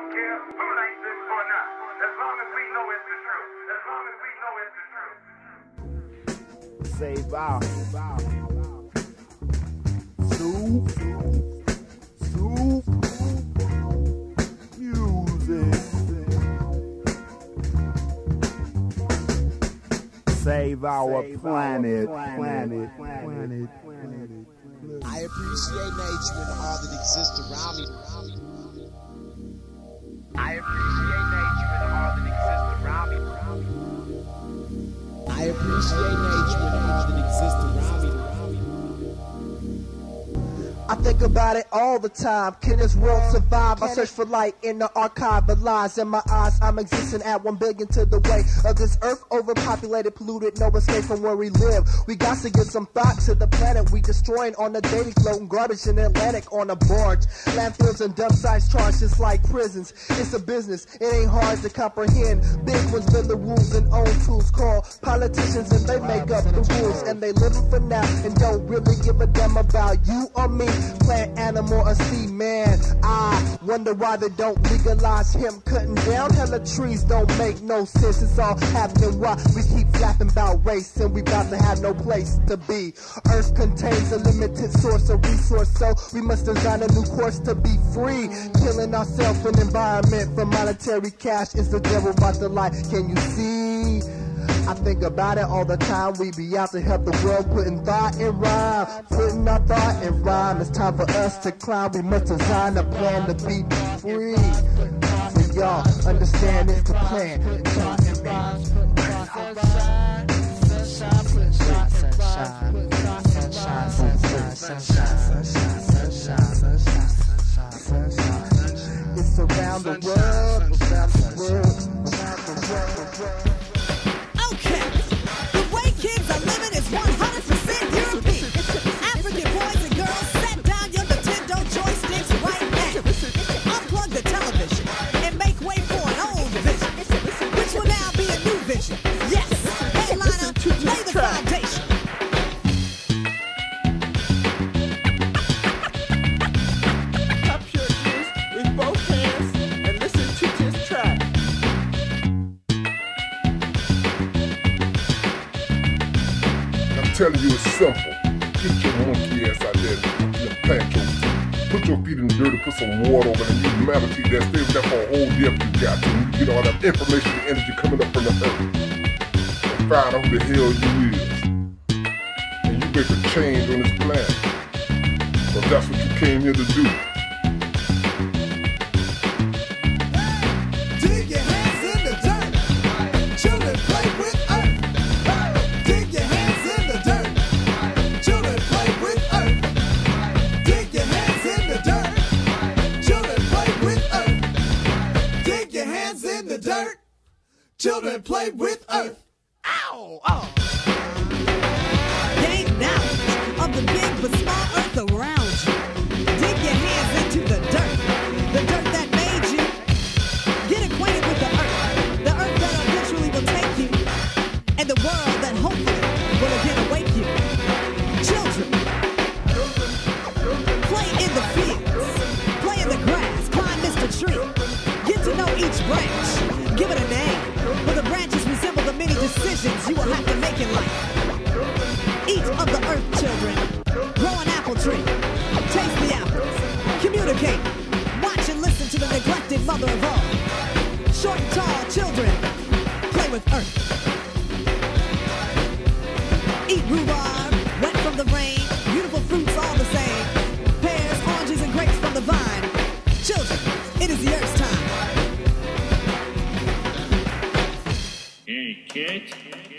don't care who likes this or not. As long as we know it's the truth. As long as we know it's the truth. Save out. Soup. Soup. Music. Save our planet. Planet. Planet. I appreciate nature and all that exists around me. I appreciate nature and all that exists around me. I appreciate nature I think about it all the time. Can this world survive? I search for light in the archive of lies. In my eyes, I'm existing at one billion to the way of this earth overpopulated, polluted, no escape from where we live. We got to give some thought to the planet we destroying on the daily floating garbage in the Atlantic on a barge. Landfills and dump sites charged just like prisons. It's a business, it ain't hard to comprehend. Big ones bend the rules and own tools call politicians and they make up the rules and they living for now and don't really give a damn about you or me plant, animal, or sea man. I wonder why they don't legalize him cutting down hella trees. Don't make no sense. It's all happening why we keep flapping about race and we about to have no place to be. Earth contains a limited source of resource, so we must design a new course to be free. Killing ourselves and environment for monetary cash is the devil about the light. Can you see? I think about it all the time. We be out to help the world, putting thought in rhyme, putting our thought in rhyme. It's time for us to climb. We must design a plan to be free. So y'all understand it's the plan. It's around the world, around the world, around the world. Okay,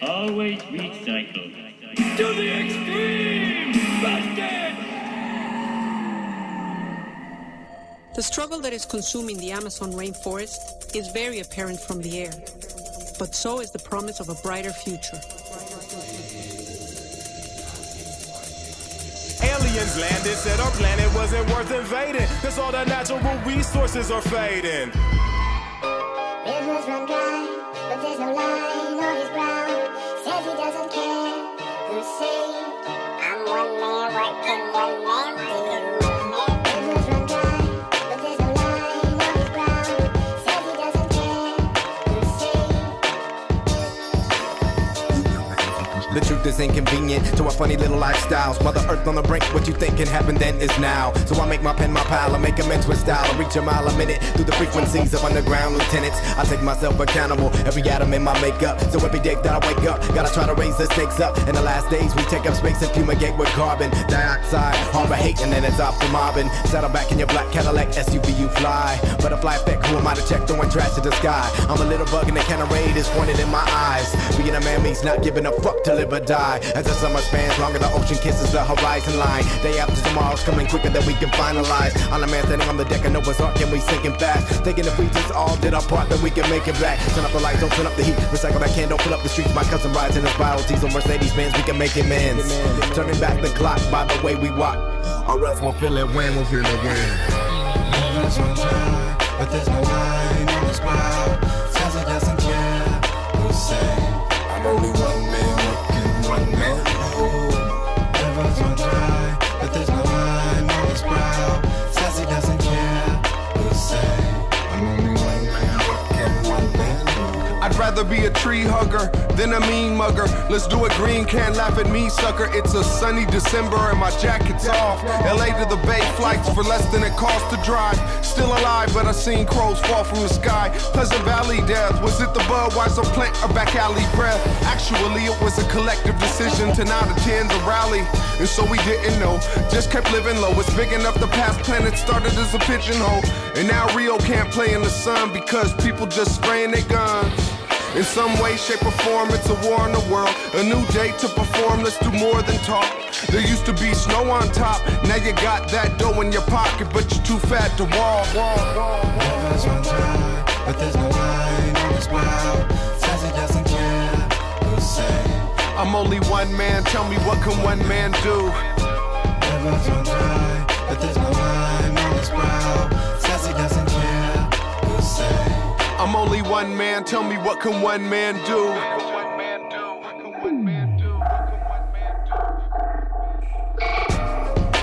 always recycle. To the extreme! Busted! The struggle that is consuming the Amazon rainforest is very apparent from the air, but so is the promise of a brighter future. Aliens landed, said our planet wasn't worth invading, cause all the natural resources are fading. Truth is inconvenient to our funny little lifestyles. Mother Earth on the brink, what you think can happen then is now. So I make my pen my pal, I make amends with style. I reach a mile a minute through the frequencies of underground lieutenants. I take myself accountable, every atom in my makeup. So every day that I wake up, gotta try to raise the stakes up. In the last days, we take up space and fumigate with carbon dioxide. Harbor hate and then it's off to mobbing. Settle back in your black Cadillac SUV, you fly. Butterfly effect, who am I to check throwing trash to the sky? I'm a little bug and the of raid is pointed in my eyes. Being a man means not giving a fuck to live or die. As the summer spans longer, the ocean kisses the horizon line. Day after tomorrow's coming quicker than we can finalize. On a man standing on the deck of Noah's Ark, and we sinking fast. Thinking if we just all did our part, then we can make it back. Turn up the lights, don't turn up the heat. Recycle that can, don't fill up the streets. My cousin rides in his bio diesel Mercedes Benz, we can make amends. Turning back the clock by the way we walk. Our earth won't feel it when we'll feel it when. One time, but there's no line on the smile. Rather be a tree hugger than a mean mugger. Let's do it green, can't laugh at me, sucker. It's a sunny December and my jacket's off. LA to the Bay flights for less than it costs to drive. Still alive, but I seen crows fall from the sky. Pleasant Valley death. Was it the Budweiser plant or back alley breath? Actually, it was a collective decision to not attend the rally. And so we didn't know. Just kept living low. It's big enough the past planet started as a pigeonhole. And now Rio can't play in the sun because people just spraying their guns. In some way, shape, or form, it's a war in the world. A new day to perform, let's do more than talk. There used to be snow on top, now you got that dough in your pocket, but you're too fat to walk. Rivers run dry, but there's no line on his brow. Says he doesn't care who say I'm only one man, tell me what can one man do? Rivers run dry, but there's no line on his brow. I'm only one man, tell me what can one man do?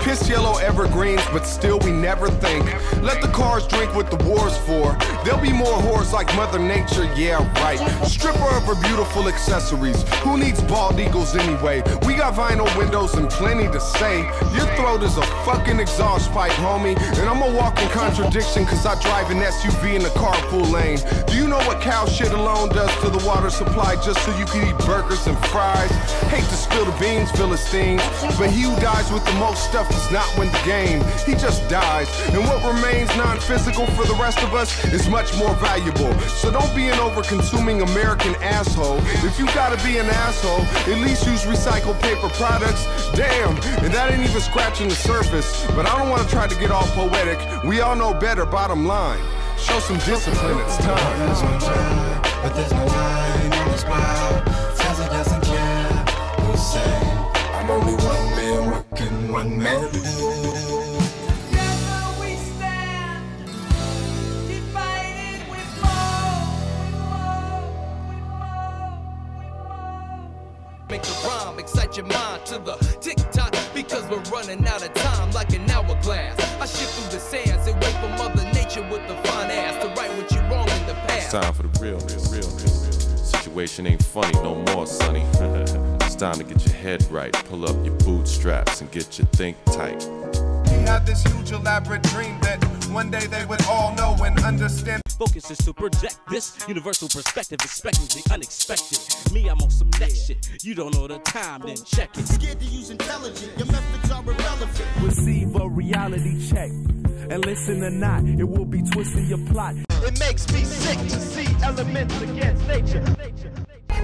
Piss yellow evergreens, but still we never think. Let the cars drink what the war's for. There'll be more whores like Mother Nature, yeah, right. Stripper of her beautiful accessories. Who needs bald eagles anyway? We got vinyl windows and plenty to say. Your throat is a fucking exhaust pipe, homie. And I'm a walking contradiction cause I drive an SUV in the carpool lane. Do you know what cow shit alone does to the water supply just so you can eat burgers and fries? Hate to spill the beans, Philistines. But he who dies with the most stuff does not win the game. He just dies. And what remains non-physical for the rest of us is much more valuable. So don't be an over-consuming American asshole. If you gotta be an asshole, at least use recycled paper products. Damn, and that ain't even scratching the surface. But I don't wanna try to get all poetic. We all know better, bottom line. Show some discipline, it's time. Rivers run dry, but there's no line on his brow. One man Make the rhyme excite your mind to the tick tock because we're running out of time like an hourglass. I shift through the sands and wait for Mother Nature with the fine ass to right what you wrong in the past. It's time for the realness. realness. Situation ain't funny no more, sonny. it's time to get your head right. Pull up your bootstraps and get your think tight. We had this huge elaborate dream that one day they would all know and understand. Focus is to project this universal perspective, expecting the unexpected. Me, I'm on some next shit. You don't know the time, then check it. Scared to use intelligent, your methods are irrelevant. Receive a reality check. And listen or not, it will be twisting your plot. It makes me sick to see elements against nature.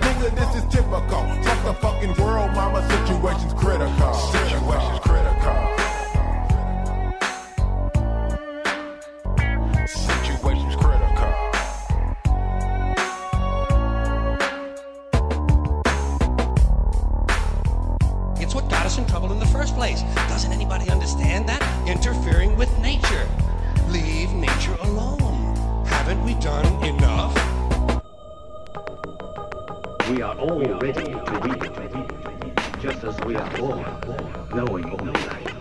Nigga, this is typical. Fuck the fucking world, mama. Situation's critical. Situation's critical. Situation's critical. It's what got us in trouble in the first place. Doesn't anybody understand that? Interfering with nature. Leave nature alone. Haven't we done enough? We are all ready to read, just as we are born, knowing only life.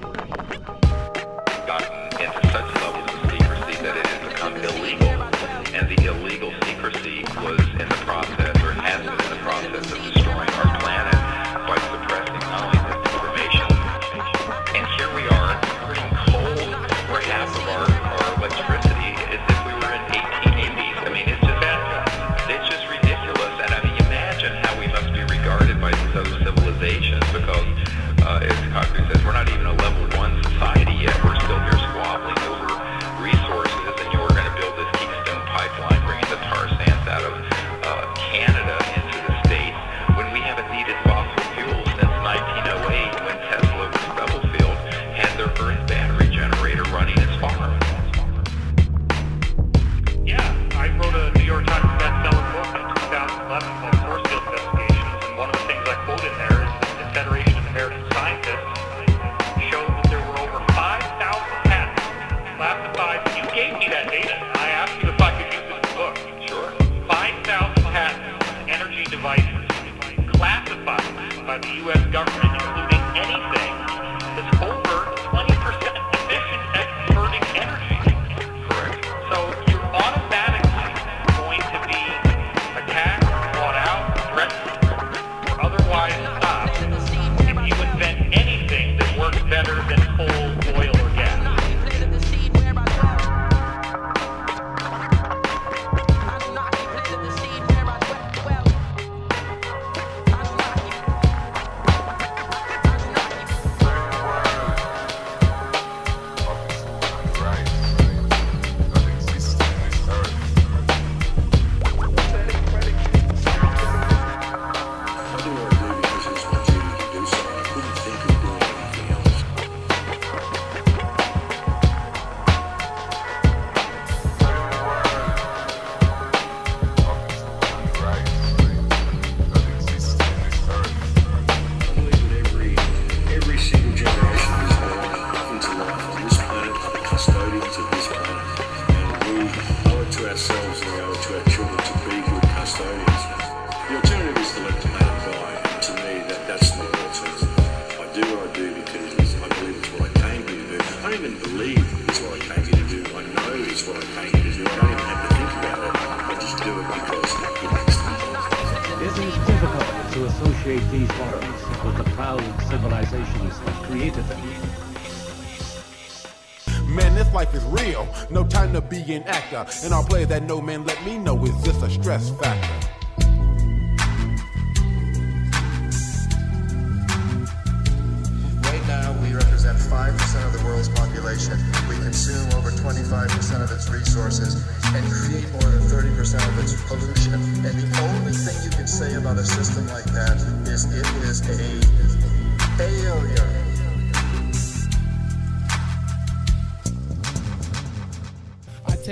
Be an actor. And I'll play that no man let me know is this a stress factor.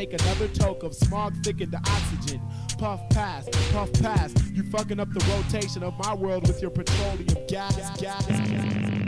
Take another toke of smog thickened to oxygen. Puff past, puff past. You fucking up the rotation of my world with your petroleum gas, gas. As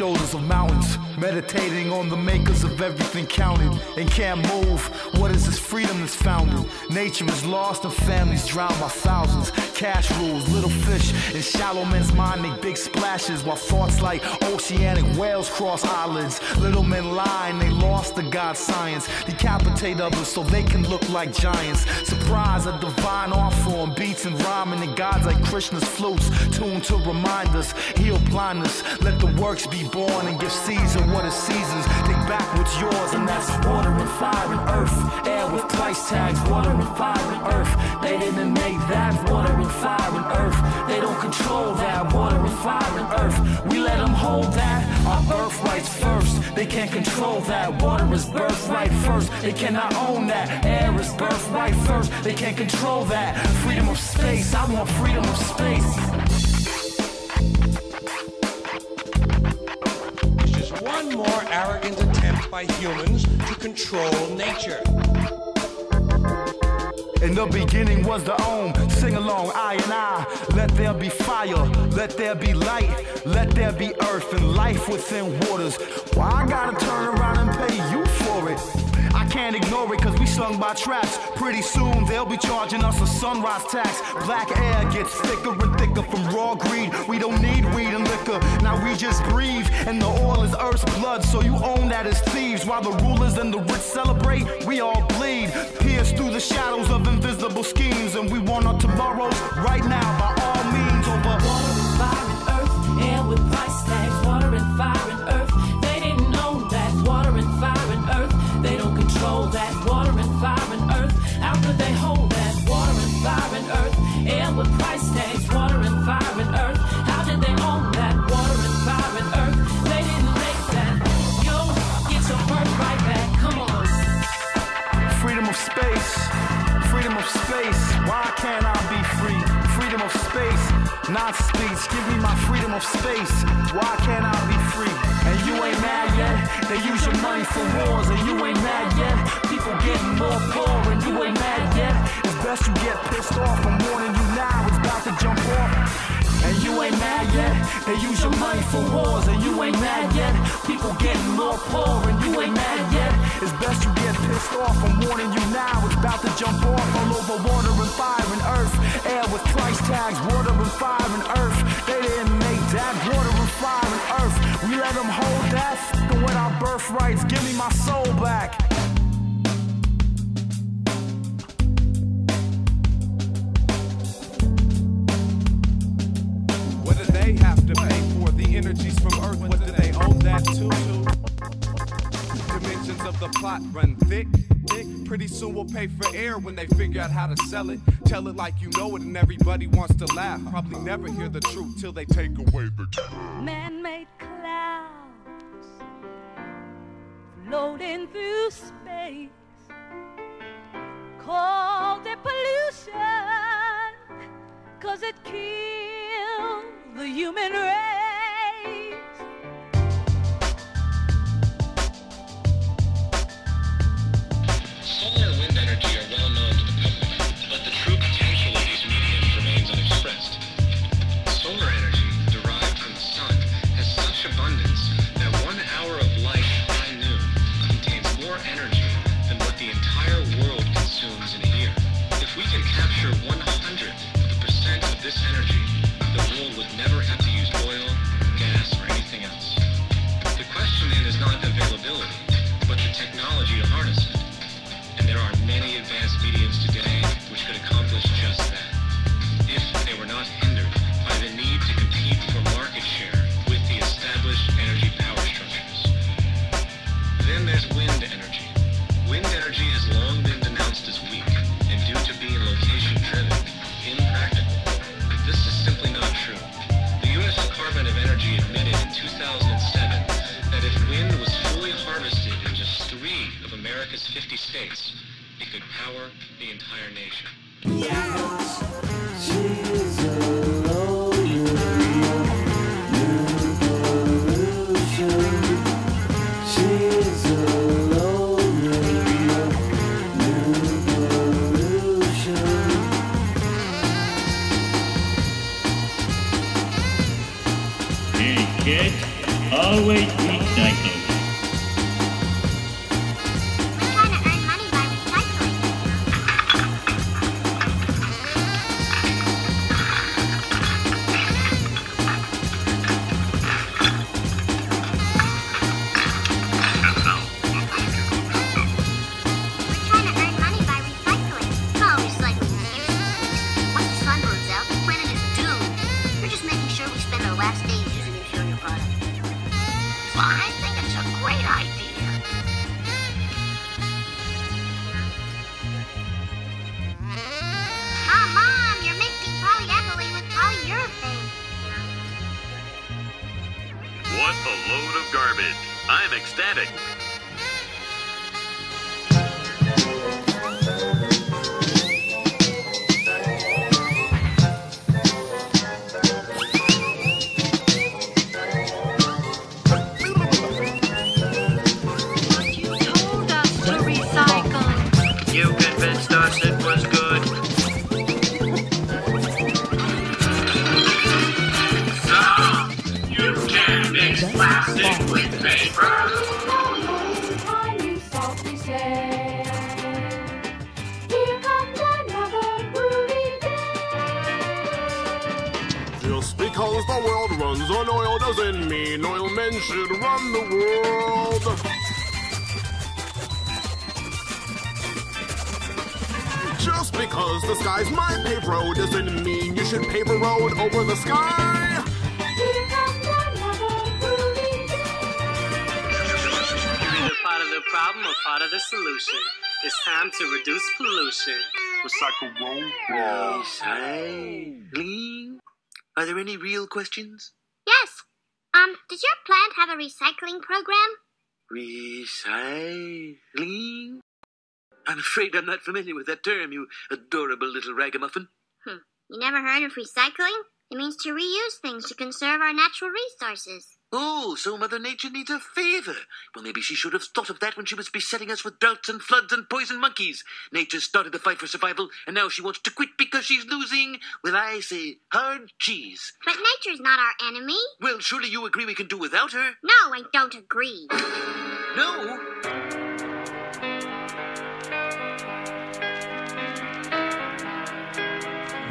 shoulders of mountains, meditating on the makers of everything counted, and can't move. What is this freedom that's founded? Nature is lost and families drowned by thousands. Cash rules, little fish in shallow men's mind make big splashes, while thoughts like oceanic whales cross islands. Little men lie and they lost the god science. Decapitate others so they can look like giants. Surprise a divine art form, beats and rhyming and gods like Krishna's flutes, tuned to remind us, heal blindness. Let the works be born and give Caesar what is Caesar's. Take back what's yours, and that's water and fire and earth. Air with price tags, water and fire and earth. They didn't make that water and fire and earth. They don't control that water and fire and earth. We let them hold that. Our birthrights first. They can't control that. Water is birthright first. They cannot own that. Air is birthright first. They can't control that. Freedom of space. I want freedom of space. More arrogant attempt by humans to control nature. In the beginning was the Om. Sing along, I and I. Let there be fire, let there be light, let there be earth and life within waters. Why I gotta turn around and pay you can't ignore it cause we slung by traps. Pretty soon they'll be charging us a sunrise tax. Black air gets thicker and thicker from raw greed. We don't need weed and liquor, now we just breathe. And the oil is earth's blood, so you own that as thieves. While the rulers and the rich celebrate, we all bleed. Pierce through the shadows of invisible schemes. And we want our tomorrows right now by all means over Water and fire and earth, air with price tags. Water and fire and earth, not speech. Give me my freedom of space. Why can't I be free? And you ain't mad yet. They use your money for wars, and you ain't mad yet. People getting more poor, and you ain't mad yet. It's best you get pissed off. I'm warning you now. It's about to jump off. And you ain't mad yet. They use your money for wars, and you ain't mad yet. People getting more poor, and you ain't mad yet. It's best you get pissed off. I'm warning you now. It's about to jump off all over water and fire and earth. Air with price tags, water and fire and earth. They didn't make that. Water and fire and earth. We let them hold that. With our birthrights. Give me my soul back. They have to pay for? The energies from Earth, what do they owe that to? Dimensions of the plot run thick. Pretty soon we'll pay for air when they figure out how to sell it. Tell it like you know it, and everybody wants to laugh. Probably never hear the truth till they take away the truth. Man-made clouds floating through space, called it pollution, cause it killed the human race. Solar and wind energy are well known to the public, but the true potential of these mediums remains unexpressed. Solar energy, derived from the sun, has such abundance that one hour of light by noon contains more energy than what the entire world consumes in a year. If we can capture 100th of the percent of this energy, the would never have to use oil, gas, or anything else. The question then is not availability, but the technology to harness it. And there are many advanced mediums today which could accomplish just that, if they were not hindered by the need to compete for market share 50 states, it could power the entire nation. Hey should run the world. Just because the sky's my paved road doesn't mean you should pave a road over the sky. You're either part of the problem or part of the solution. It's time to reduce pollution. Recycle roll. Recycling. Are there any real questions? Yes. Um, does your plant have a recycling program? Recycling? I'm afraid I'm not familiar with that term, you adorable little ragamuffin. Hmm. You never heard of recycling? It means to reuse things to conserve our natural resources. Oh, so Mother Nature needs a favor. Well, maybe she should have thought of that when she was besetting us with droughts and floods and poison monkeys. Nature started the fight for survival, and now she wants to quit because she's losing, well, I say, hard cheese. But nature's not our enemy. Well, surely you agree we can do without her? No, I don't agree. No?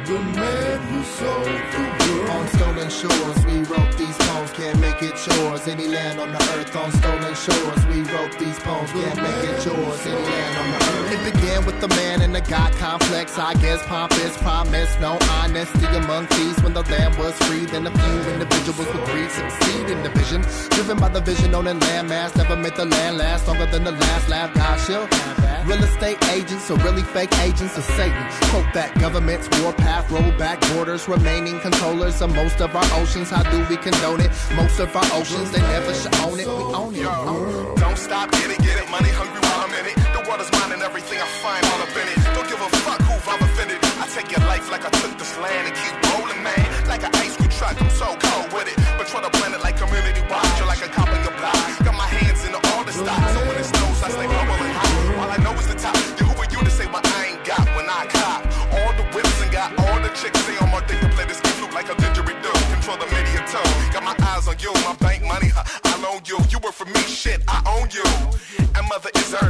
The man who sold the world. On stolen shores, we wrote can't make it yours. Any land on the earth on stolen shores, we wrote these poems, can't make it yours. Any land on the earth. It began with the man and the God complex. I guess pompous promise, no honesty among thieves. When the land was free, then a few individuals with greed succeed in division. Driven by the vision on a landmass, never made the land last longer than the last laugh. God shall. Real estate agents or really fake agents of Satan. Quote that government's warpath, roll back borders, remaining controllers of most of our oceans. How do we condone it? Most of our oceans, they never should own it. We own it. It. Don't stop, get it, get it. Money hungry while I'm in it. The water's mine and everything I find all up in it. Don't give a fuck who I'm offended. I take your life like I took this land and keep rolling, man. Like an ice cream truck, I'm so cold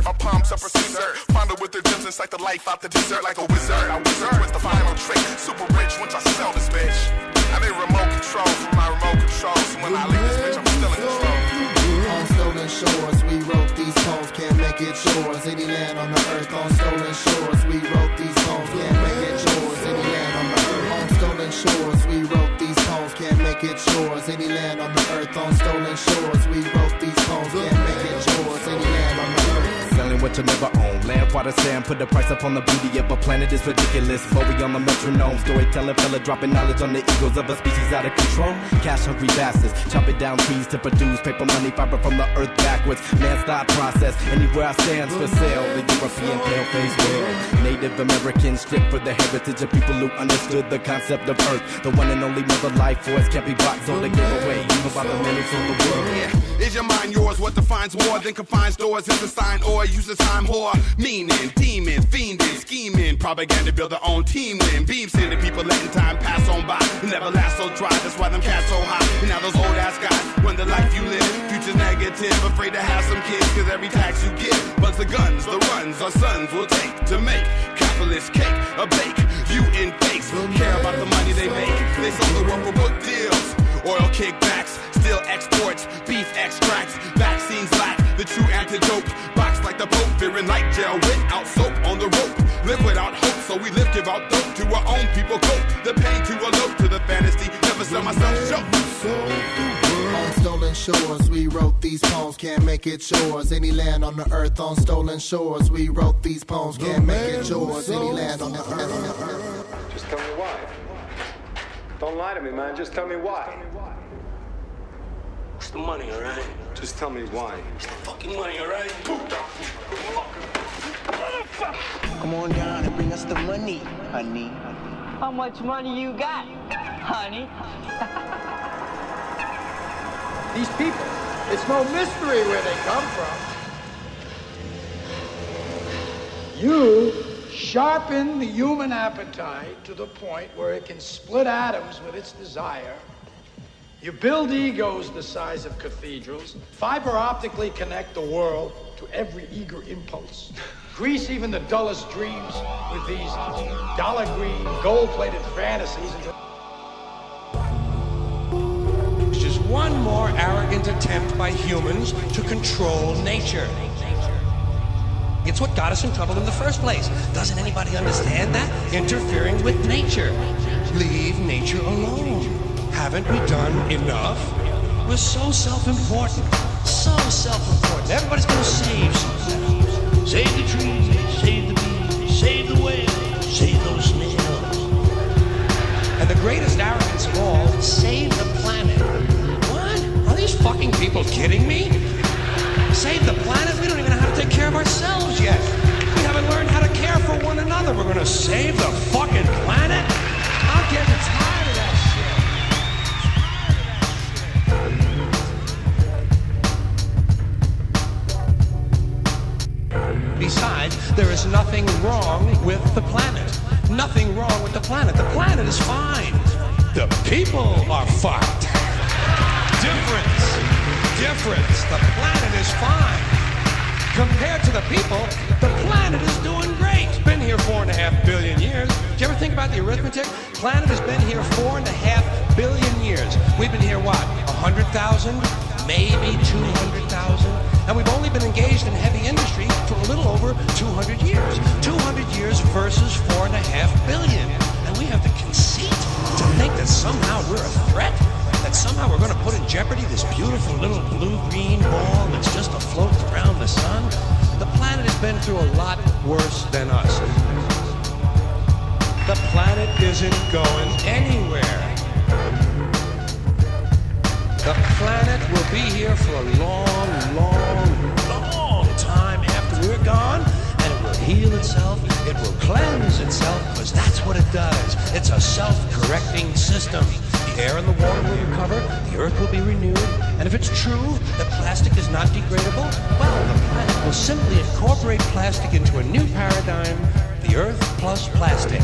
My palms up a scissor. With the gems, the life out the dessert, like a wizard. I wizard with the final trick. Super rich once I sell this bitch. I need remote control from my remote control. So when I leave this bitch, I'm still in control. On stolen shores, we wrote these poems, can't make it yours. Any land on the earth on stolen shores, we wrote these poems, can't make it yours. Any land on the earth on stolen shores, we wrote these poems, can't make it yours. Any land on the earth on stolen shores. What you never own. Land, water, sand, put the price up on the beauty of a planet is ridiculous. Bowie on the metronome. Storyteller fella dropping knowledge on the egos of a species out of control. Cash hungry bastards. Chopping down trees to produce paper money, fiber from the earth backwards. Man's thought process. Anywhere I stands for sale. The European pale face world. Native Americans stripped for the heritage of people who understood the concept of earth. The one and only mother life force can't be bought, so they give away. Even by the millions of the world. Yeah. Is your mind yours? What defines war? Then confines doors is a sign or uses time whore. Meaning, demons, fiending, scheming. Propaganda build their own team win. Beams sending people letting time pass on by. Never last so dry, that's why them cats so high. And now those old ass guys run the life you live. Future's negative, afraid to have some kids. Cause every tax you give, bunch of guns, the runs our sons will take to make capitalist cake, a bake. You in fakes care about the money they make. They sold the world for book deals. Oil kickbacks, still exports, beef extracts, vaccines lack the true antidote. Box like the Pope, fearing like jail without soap on the rope. Live without hope, so we live, give out dope to our own people. Cope the pain to elope to the fantasy. Never sell myself short. On stolen shores, we wrote these poems, can't make it yours. Any land on the earth on stolen shores, we wrote these poems, can't make it yours. Any land on the earth. Just tell me why. Don't lie to me, man. Just tell me why. It's the money, alright? Just tell me why. It's the fucking money, alright? Come on down and bring us the money, honey. How much money you got, honey? These people, it's no mystery where they come from. You sharpen the human appetite to the point where it can split atoms with its desire. You build egos the size of cathedrals, fiber optically connect the world to every eager impulse, grease even the dullest dreams with these dollar green, gold plated fantasies. It's just one more arrogant attempt by humans to control nature. It's what got us in trouble in the first place. Doesn't anybody understand that? Interfering with nature. Leave nature alone. Haven't we done enough? We're so self-important. So self-important. Everybody's gonna save something. Save the trees, save the bees, save the whales, save those snails. And the greatest arrogance of all, save the planet. What? Are these fucking people kidding me? Save the planet? We don't even know how to take care of ourselves yet. We haven't learned how to care for one another. We're gonna save the fucking planet? Besides, there is nothing wrong with the planet. Nothing wrong with the planet. The planet is fine. The people are fucked. Difference. Difference. The planet is fine. Compared to the people, the planet is doing great. It's been here four and a half billion years. Do you ever think about the arithmetic? Planet has been here four and a half billion years. We've been here what? A hundred thousand? Maybe two hundred thousand? And we've only been engaged in heavy industry little over 200 years. 200 years versus four and a half billion. And we have the conceit to think that somehow we're a threat? That somehow we're going to put in jeopardy this beautiful little blue-green ball that's just afloat around the sun? The planet has been through a lot worse than us. The planet isn't going anywhere. The planet will be here for a long, long, we're gone, and it will heal itself, it will cleanse itself, because that's what it does. It's a self-correcting system. The air and the water will recover, the earth will be renewed, and if it's true that plastic is not degradable, well, the planet will simply incorporate plastic into a new paradigm, the earth plus plastic.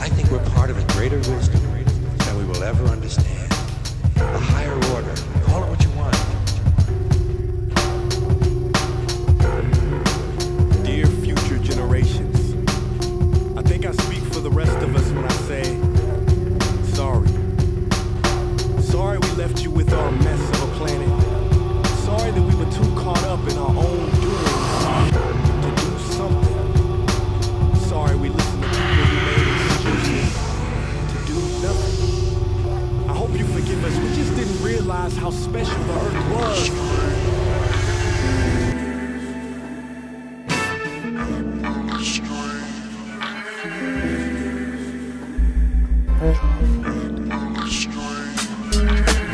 I think we're part of a greater wisdom than we will ever understand. A higher order. special the Earth was.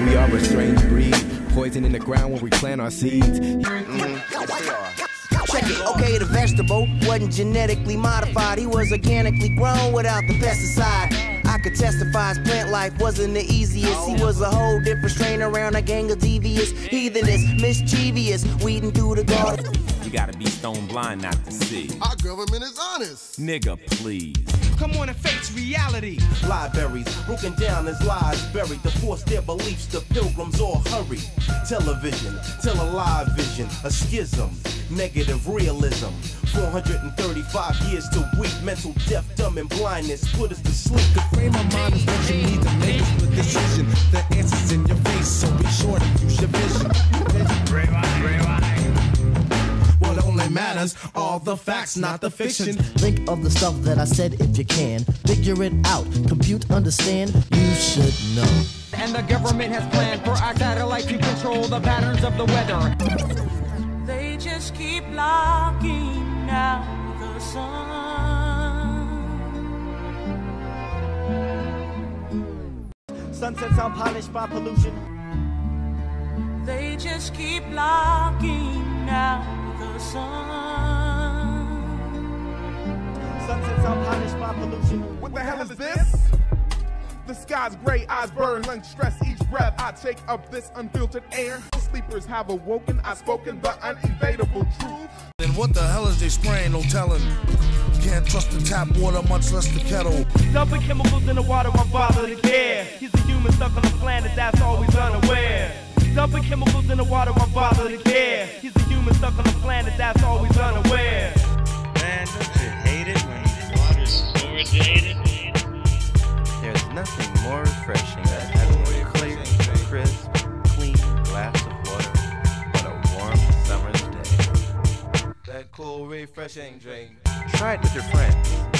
We are a strange breed, poison in the ground when we plant our seeds. Mm-hmm. Check it, okay, the vegetable wasn't genetically modified. He was organically grown without the pesticide. I could testify his plant life wasn't the easiest. He was a whole different strain around a gang of devious, heathenish, mischievous, weeding through the garden. You gotta be stone blind not to see. Our government is honest. Nigga, please. Come on and face reality. Libraries broken down as lies buried to force their beliefs. The pilgrims all hurry. Television, tell a live vision, a schism, negative realism. 435 years to weak mental death, dumb and blindness put us to sleep. The frame of mind is what you need to make a decision. The answer's in your face, so be sure to use your vision. What only matters, all the facts, not the fiction. Think of the stuff that I said if you can. Figure it out, compute, understand, you should know. And the government has planned for our satellite to control the patterns of the weather. They just keep blocking out the sun. Sunsets are polished by pollution. They just keep blocking out the sun. Sunsets are polished by pollution. What the hell is this? The sky's gray, eyes burn, lungs stress each breath. I take up this unfiltered air. Sleepers have awoken, I've spoken the unevadable truth. Then what the hell is they spraying? No telling. Can't trust the tap water, much less the kettle. Dumping chemicals in the water won't bother to care. He's a human stuck on a planet that's always unaware. Dumping chemicals in the water won't bother to care. He's a human stuck on a planet that's always unaware. Man, don't you hate it when water's fluoridated? There's nothing more refreshing than having a clear, crisp, clean glass of water on a warm summer's day. That cool, refreshing drink. Try it with your friends.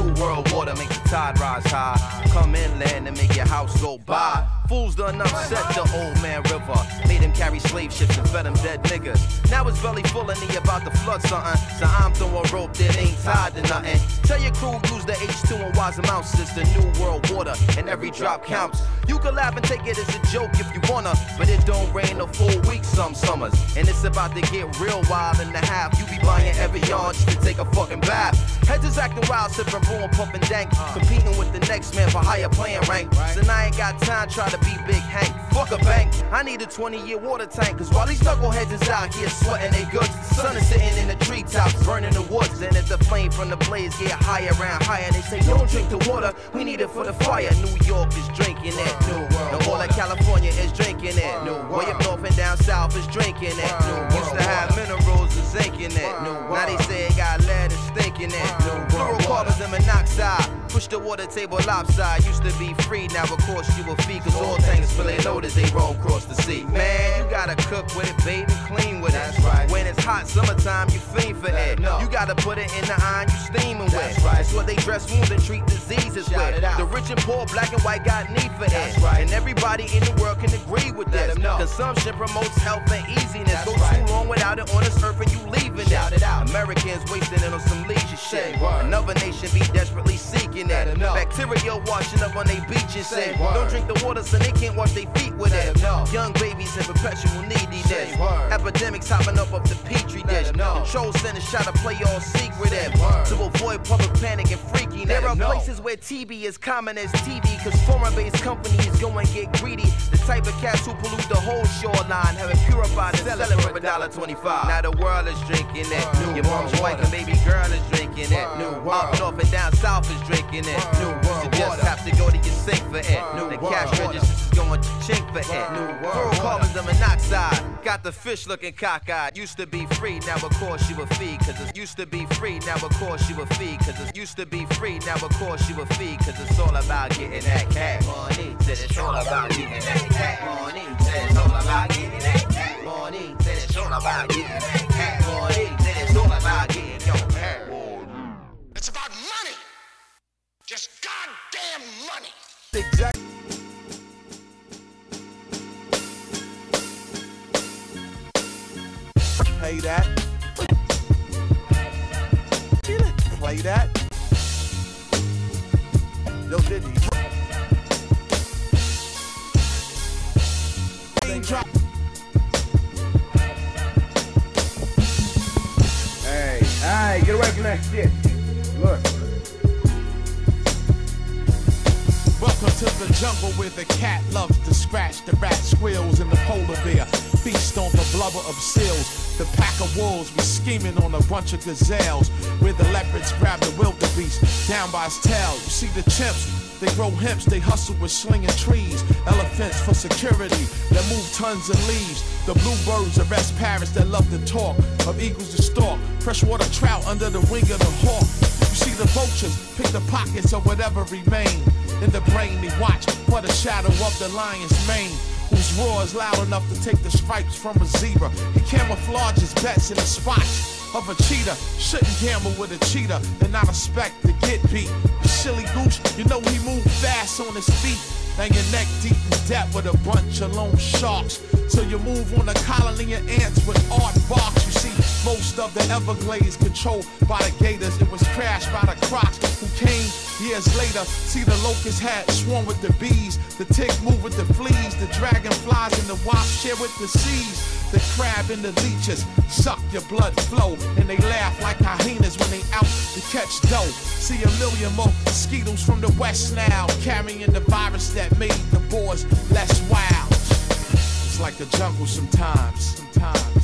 New world water make the tide rise high. Come inland and make your house go by. Fools done upset the old man river. Made him carry slave ships and fed him dead niggas. Now his belly full and he about to flood something. So I'm throwing rope that ain't tied to nothing. Tell your crew use the H2 and wise amounts. It's the new world water and every drop counts. You can laugh and take it as a joke if you wanna, but it don't rain a full week some summers. And it's about to get real wild in the half. You be buying every yard just to take a fucking bath. Heads is acting wild, sipping and pumping dank. Competing with the next man for higher playing rank. So now I ain't got time try to be Big Hank. Fuck a bank. I need a 20 year water tank. Cause while these knuckleheads is out here sweating they guts, the sun is sitting in the treetops, burning the woods. And as the flame from the blaze get higher and higher, they say, Don't drink the water, we need it for the fire. New York is drinking it. New World. The whole of California is drinking it. New Way up north and down south is drinking it. New Used to have minerals and zinc in it. New Now they say it got lead in it. Fluorocarbons and monoxide. Push the water table lopside. Used to be free, now of course you will fee. Cause all tanks fill they load they roll across the sea. Man, you gotta cook with it, bathe and clean with it. When it's hot summertime, you fiend for it. You gotta put it in the iron you steaming with. That's right what they dress wounds and treat diseases with. The rich and poor, black and white got need for it. And everybody in the world can agree with this. Consumption promotes health and easiness. Go too long without it on this earth and you leaving it. Americans wasting it on some leisure shit. Another nation be desperately seeking it. Bacteria washing up on their beaches. Say, don't drink the water so they can't wash their feet with it. Young babies in perpetual neediness. Epidemics hopping up off the petri dish. Control centers try to play all secret at. to avoid public panic and freakiness. There are places where TB is common as TV, cause foreign based companies go and get greedy. The type of cats who pollute the whole shoreline, have it purified and sell it for a dollar twenty-five. Now the world is drinking it. Your mom's wife and baby girl is drinking it. Up north and down south is drinking it. You just have to go to your sink for it. The cash register is going to chink for it. Fluorocarbons and monoxide. Got the fish looking cockeyed. Used to be free, now of course you a fee. Cause it used to be free, now of course you a fee. Cause it used to be free, now of course you a fee. Cause it's all about getting that cash money. Said it's all about getting that cash money. Said it's all about getting that cash money. Said it's all about getting that cash money. Said it's all about getting your cash. It's about money. Just goddamn money. Exactly. Play that. Play that. Shit. Look. Welcome to the jungle where the cat loves to scratch, the rat squeals, and the polar bear feast on the blubber of seals. The pack of wolves be scheming on a bunch of gazelles, where the leopards grab the wildebeest down by his tail. You see the chimps, they grow hemps, they hustle with slinging trees. Elephants for security that move tons of leaves. The bluebirds arrest parrots that love to talk, of eagles to stalk. Freshwater trout under the wing of the hawk. You see the vultures pick the pockets of whatever remain. In the brain, they watch for the shadow of the lion's mane. Whose roar is loud enough to take the stripes from a zebra. He camouflages bets in the spots of a cheetah. Shouldn't gamble with a cheetah and not expect to get beat. The silly goose, you know he move fast on his feet. Now your neck deep in debt with a bunch of loan sharks. So you move on a colony of ants with art barks. You see, most of the Everglades controlled by the gators. It was crashed by the crocs who came years later. See the locust hat swarm with the bees. The tick move with the fleas. The dragonflies and the wasp share with the seas. The crab and the leeches suck your blood flow. And they laugh like hyenas when they out to catch dough. See a million more mosquitoes from the west now. Carrying the virus that made the boys less wild. It's like the jungle sometimes. Sometimes.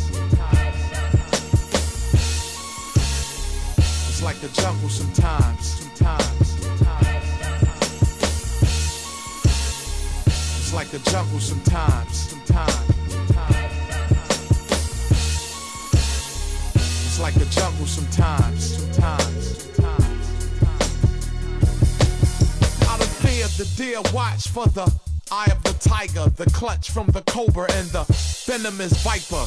It's like the jungle sometimes. Sometimes. It's like the jungle sometimes. Sometimes. It's like the jungle sometimes. Sometimes. Out of fear, the deer watch for the eye of the tiger, the clutch from the cobra, and the venomous viper.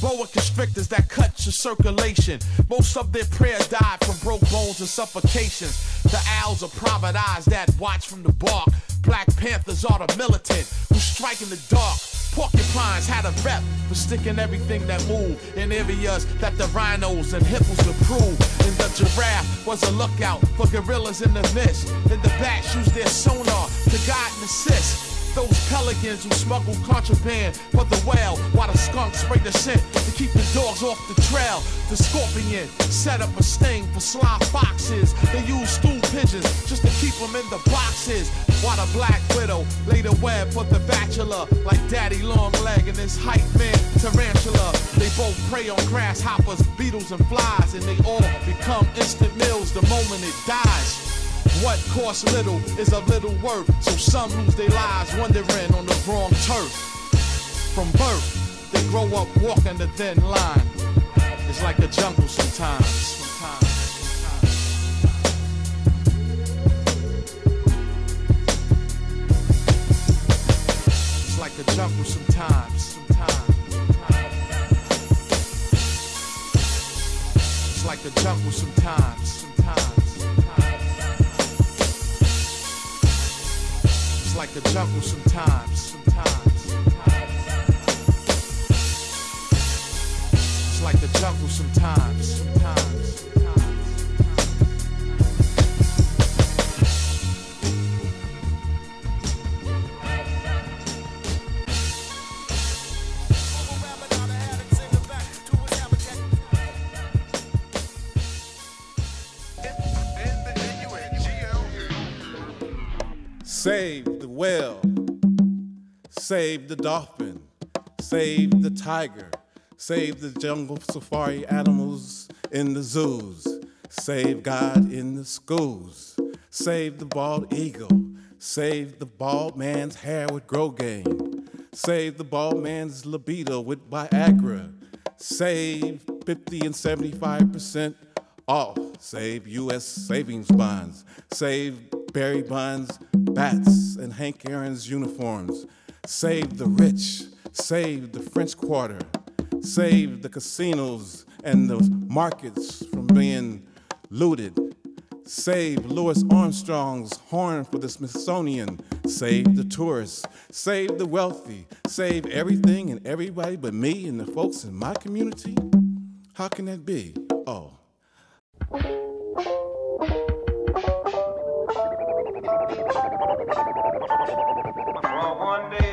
Boa constrictors that cut your circulation. Most of their prey died from broke bones and suffocations. The owls are private eyes that watch from the bark. Black panthers are the militant who strike in the dark. Porcupines had a rep for sticking everything that moved in areas that the rhinos and hippos approve. And the giraffe was a lookout for gorillas in the mist. And the bats used their sonar to guide and assist. Those pelicans who smuggle contraband for the whale, while the skunk spray the scent to keep the dogs off the trail. The scorpion set up a sting for sly foxes. They use stool pigeons just to keep them in the boxes. While the black widow laid a web for the bachelor, like Daddy Longleg and his hype man Tarantula. They both prey on grasshoppers, beetles, and flies, and they all become instant meals the moment it dies. What costs little is of little worth, so some lose their lives wandering on the wrong turf. From birth, they grow up walking the thin line. It's like the jungle sometimes. It's like the jungle sometimes. sometimes. It's like the jungle sometimes. Sometimes. Like the jungle sometimes. Sometimes. It's like the jungle sometimes. Sometimes. Save the whale. Save the dolphin. Save the tiger. Save the jungle safari animals in the zoos. Save God in the schools. Save the bald eagle. Save the bald man's hair with Rogaine. Save the bald man's libido with Viagra. Save 50 and 75% off. Save U.S. savings bonds. Save Barry Bonds, bats, and Hank Aaron's uniforms. Save the rich. Save the French Quarter. Save the casinos and the markets from being looted. Save Louis Armstrong's horn for the Smithsonian. Save the tourists. Save the wealthy. Save everything and everybody but me and the folks in my community? How can that be? Oh.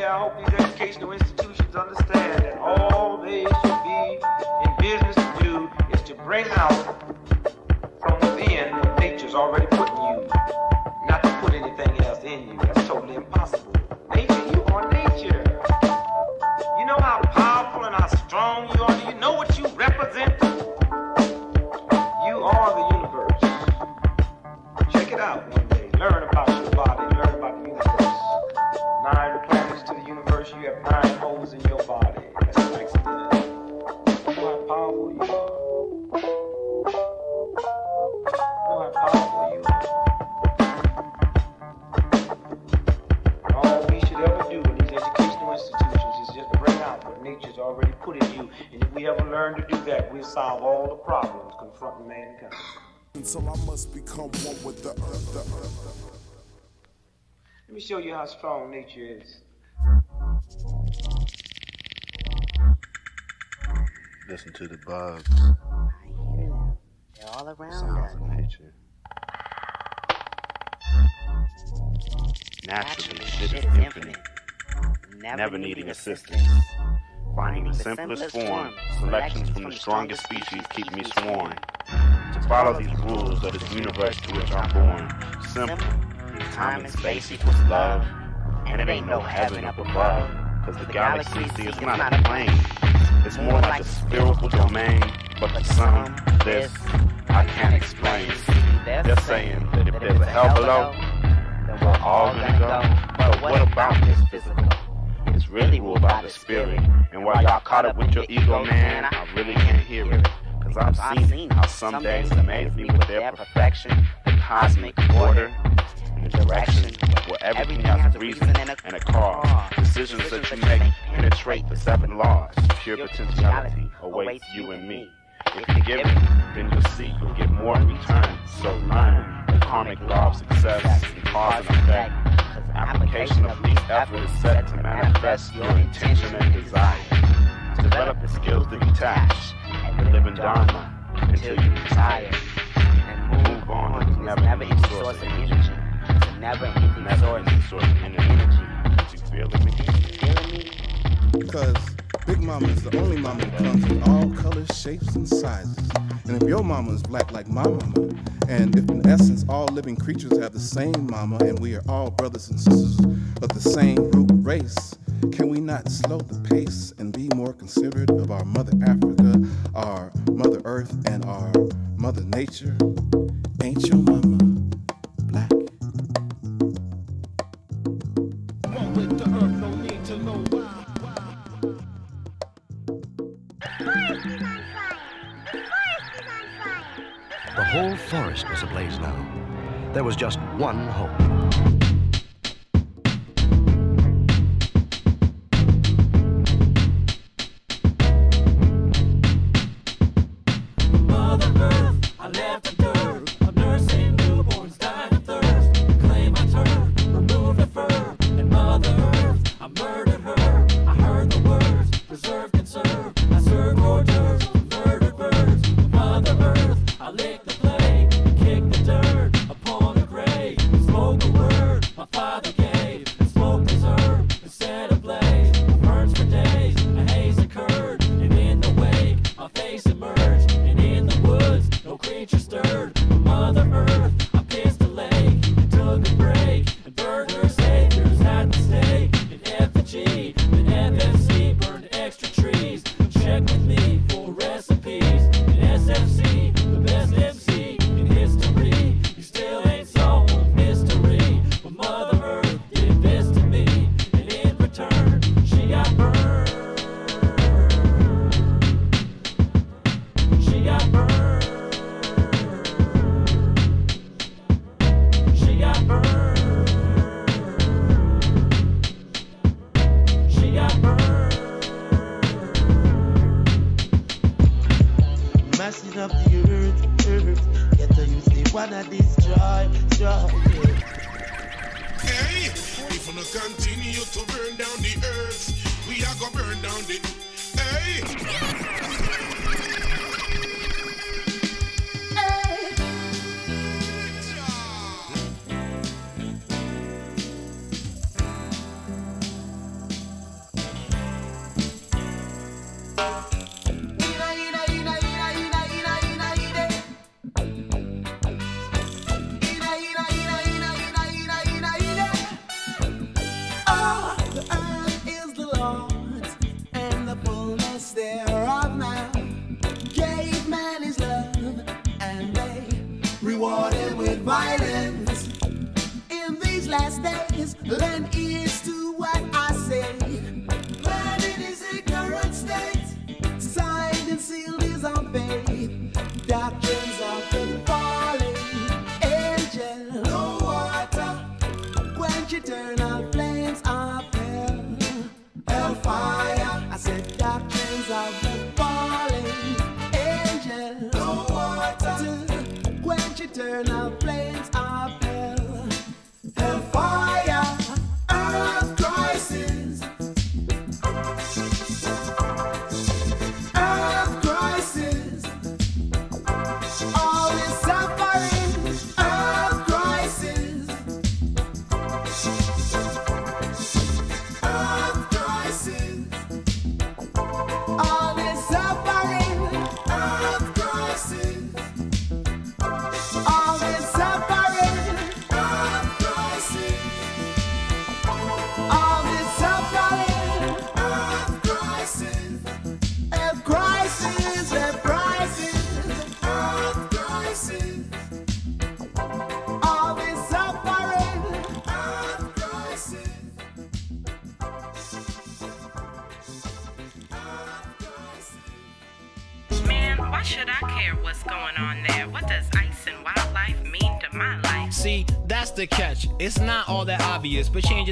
I hope these educational institutions understand that all they should be in business to do is to bring out from within what nature's already put in you, not to put anything else in you. That's totally impossible. Nature, you are nature. You know how powerful and how strong you are. Do you know what you represent? You are the universe. Check it out one day. Learn about Nine holes in your body. That's nice and good. Know how powerful you are. Know how powerful you are. All we should ever do in these educational institutions is just bring out what nature's already put in you. And if we ever learn to do that, we'll solve all the problems confronting mankind. Until I must become one with the earth, the earth. Let me show you how strong nature is. Listen to the bugs. I hear them. They're all around Sounds us. of nature. Naturally, shit is infinite. Never needing assistance. Finding the simplest form, selections from the strongest species keep me sworn. To follow these rules of this universe to which I'm born. Simple. Time and space equals love. And it ain't no heaven up above. Cause the galaxy, see, it's not a plane. It's more like a spherical domain. But the sun, this, I can't explain. They're saying that if there's a hell below, then we're all gonna go. But what about this physical? It's really ruled by the spirit. And while y'all caught up with your ego, man, I really can't hear it. Cause I've seen how some days amaze me with their perfection, the cosmic order, the direction where everything has a reason and a cause. Decisions that you make penetrate the seven laws. Pure potentiality awaits you and me. If you give it, then you'll see you'll get more in return. So learn the karmic law of success and cause and effect. Application of least effort is set to manifest your intention and desire. Develop the skills to detach and live in Dharma until you retire. And move on to never ending source of energy. To never ending source of energy. You feel it, me? Because Big Mama is the only mama that comes in all colors, shapes, and sizes. And if your mama is black like my mama, and if in essence all living creatures have the same mama and we are all brothers and sisters of the same root race, can we not slow the pace and be more considerate of our Mother Africa, our Mother Earth, and our Mother Nature? Ain't your mama whole forest was ablaze now. There was just one hope.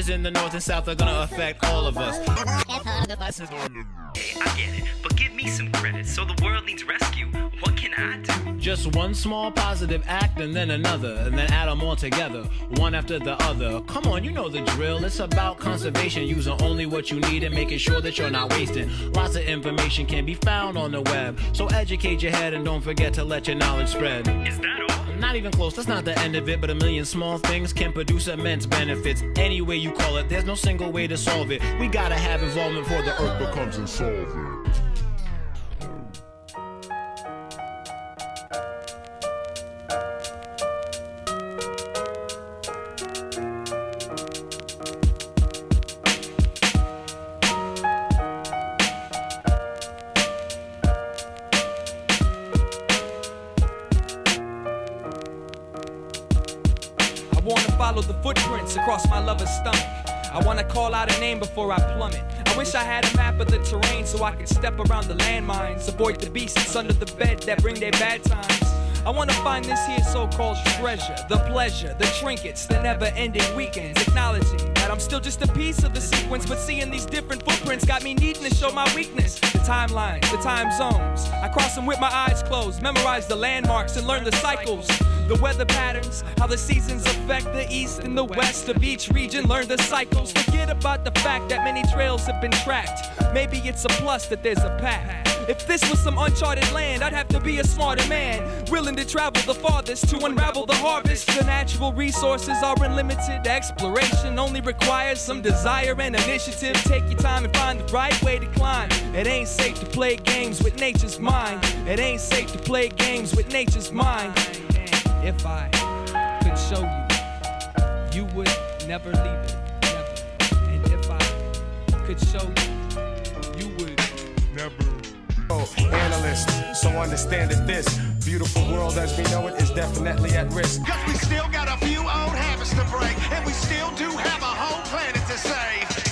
Changes in the north and south are gonna affect all of us. Hey, I get it, but give me some credit. So the world needs rescue. What can I do? Just one small positive act and then another, and then add them all together, one after the other. Come on, you know the drill. It's about conservation, using only what you need and making sure that you're not wasting. Lots of information can be found on the web, so educate your head and don't forget to let your knowledge spread. Not even close, that's not the end of it, but a million small things can produce immense benefits. Any way you call it, there's no single way to solve it. We gotta have involvement before the earth becomes insolvent. Follow the footprints across my lover's stomach. I wanna call out a name before I plummet. I wish I had a map of the terrain so I could step around the landmines, avoid the beasts under the bed that bring their bad times. I wanna find this here so-called treasure, the pleasure, the trinkets, the never-ending weekends, acknowledging that I'm still just a piece of the sequence, but seeing these different footprints got me needing to show my weakness. The timelines, the time zones, I cross them with my eyes closed, memorize the landmarks and learn the cycles. The weather patterns, how the seasons affect the east and the west of each region. Learn the cycles. Forget about the fact that many trails have been tracked. Maybe it's a plus that there's a path. If this was some uncharted land, I'd have to be a smarter man, willing to travel the farthest to unravel the harvest. The natural resources are unlimited. Exploration only requires some desire and initiative. Take your time and find the right way to climb. It ain't safe to play games with nature's mind. It ain't safe to play games with nature's mind. If I could show you, you would never leave it. Never. And if I could show you, you would never. Oh, analyst, so understand that this beautiful world as we know it is definitely at risk. Cause we still got a few old habits to break, and we still do have a whole planet to save.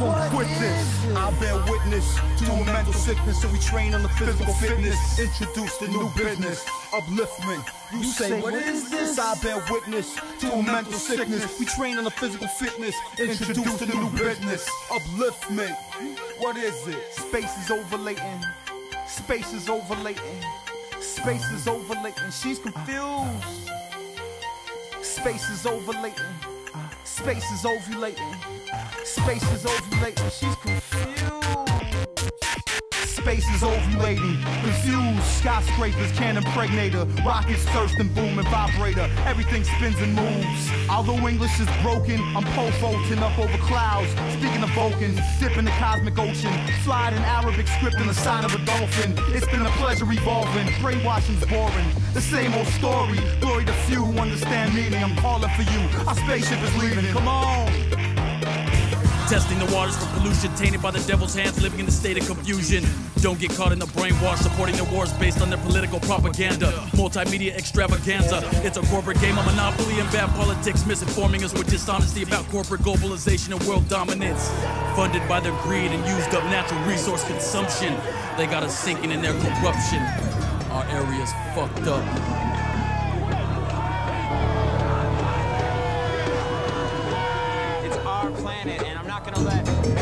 Won't quit this. I bear witness to a mental sickness, so we train on the physical fitness. Introduce the new business, upliftment. You say, what is this? I bear witness to a mental sickness. We train on the physical fitness. Introduce the new business, upliftment. What is it? Space is ovulating. Space is ovulating. Space is ovulating. She's confused. Space is ovulating. Space is ovulating. Space is ovulating. She's confused. Space is ovulating. Confused. Skyscrapers can't impregnate her. Rockets thirst and boom and vibrator. Everything spins and moves. Although English is broken, I'm pole vaulting up over clouds. Speaking of Vulcans, dip in the cosmic ocean. Slide an Arabic script in the sign of a dolphin. It's been a pleasure evolving. Brainwashing's boring. The same old story. Glory to few who understand meaning. I'm calling for you. Our spaceship is leaving. Come on. Testing the waters for pollution, tainted by the devil's hands, living in a state of confusion. Don't get caught in the brainwash, supporting the wars based on their political propaganda. Multimedia extravaganza. It's a corporate game, a monopoly, and bad politics, misinforming us with dishonesty about corporate globalization and world dominance. Funded by their greed and used up natural resource consumption. They got us sinking in their corruption. Our area's fucked up.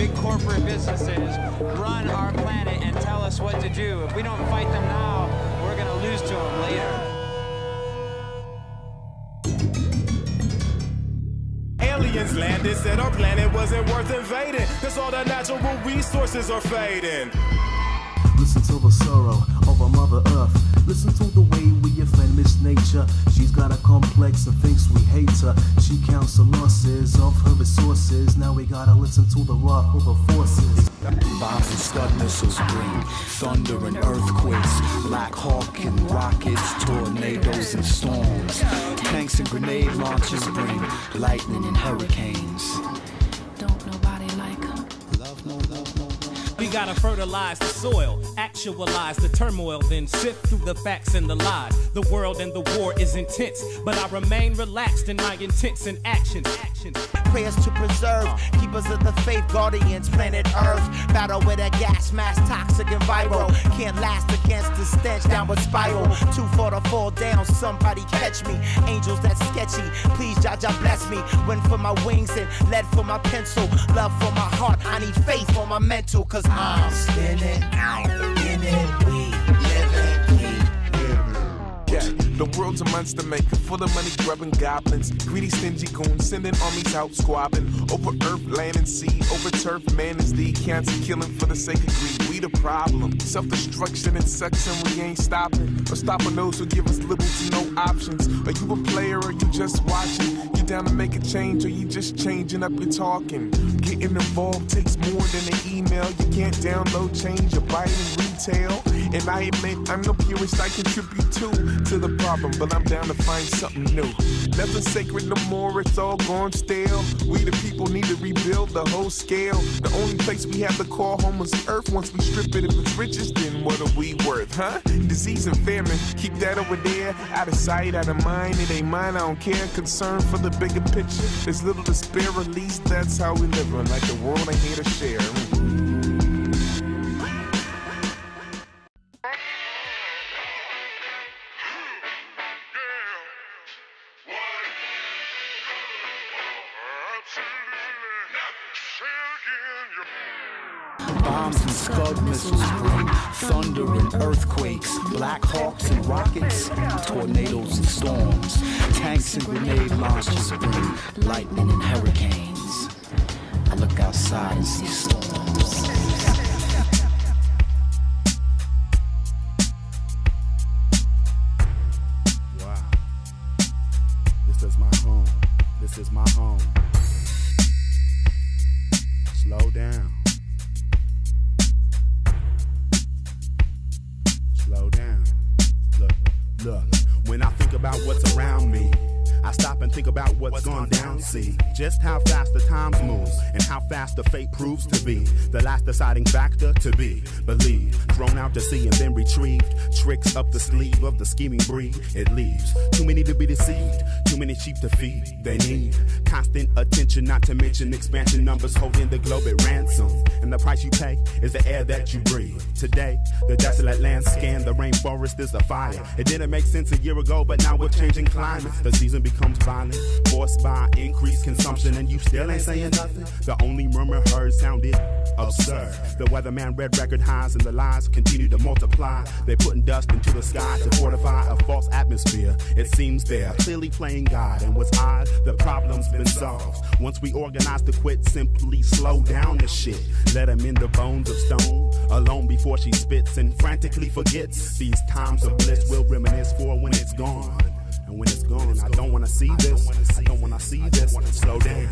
Big corporate businesses run our planet and tell us what to do. If we don't fight them now, we're gonna lose to them later. Aliens landed, said our planet wasn't worth invading. Cause all the natural resources are fading. Listen to the sorrow of our Mother Earth. Listen to the way we offend Miss Nature. She's got a complex and thinks we hate her. She counts the losses of her resources. Now we gotta listen to the wrath of her forces. Bombs and scud missiles bring thunder and earthquakes, Black Hawk and rockets, tornadoes and storms. Tanks and grenade launchers bring lightning and hurricanes. We gotta fertilize the soil, actualize the turmoil, then sift through the facts and the lies. The world and the war is intense, but I remain relaxed in my intents and actions. actions. Prayers to preserve, keepers of the faith, guardians, planet Earth. Battle with a gas mask, toxic and viral. Can't last against the stench, downward spiral. Too far to fall down, somebody catch me. Angels that's sketchy, please, Jaja bless me. Wind for my wings and lead for my pencil. Love for my heart, I need faith for my mental, cause I'm spinning out in it. The world's a monster maker, full of money grubbing goblins. Greedy, stingy goons, sending armies out squabbling. Over earth, land, and sea. Over turf, man is the cancer killing for the sake of greed. We the problem. Self destruction, it sucks, and we ain't stopping. Or stopping those who give us little to no options. Are you a player or you just watching? You down to make a change or you just changing up your talking? Getting involved takes more than an email. You can't download, change, or bite it in retail. And I admit, I'm no purist, I contribute too to the problem, but I'm down to find something new. Nothing sacred no more, it's all gone stale. We the people need to rebuild the whole scale. The only place we have to call home is Earth. Once we strip it, of it's riches, then what are we worth, huh? Disease and famine, keep that over there. Out of sight, out of mind, it ain't mine, I don't care. Concern for the bigger picture. There's little to spare, at least that's how we live. Like the world ain't here to share. Scud missiles bring thunder and earthquakes, Black Hawks and rockets, tornadoes and storms. Tanks and grenade launchers bring lightning and hurricanes. I look outside and see storms. Wow. This is my home. This is my home. Slow down. Look. When I think about what's around me, I stop and think about what's gone down. See just how fast the times move and how fast the fate proves to be. The last deciding factor to be believe, thrown out to sea and then retrieved. Tricks up the sleeve of the scheming breed. It leaves too many to be deceived, too many sheep to feed. They need constant attention, not to mention expansion numbers holding the globe at ransom. And the price you pay is the air that you breathe. Today, the desolate land scan, the rainforest is a fire. It didn't make sense a year ago, but now with changing climates, the season becomes violent, forced by increased consumption, and you still ain't saying nothing. The only murmur heard sounded absurd. The weatherman read record highs, and the lies continue to multiply. They're putting dust into the sky to fortify a false atmosphere. It seems they're clearly playing God, and what's odd, the problem's been solved. Once we organize to quit, simply slow down the shit. Let them in the bones of stone, alone before she spits and frantically forgets. These times of bliss will reminisce for when it's gone. And when it's gone, I don't wanna see this. I don't wanna see this. Slow down.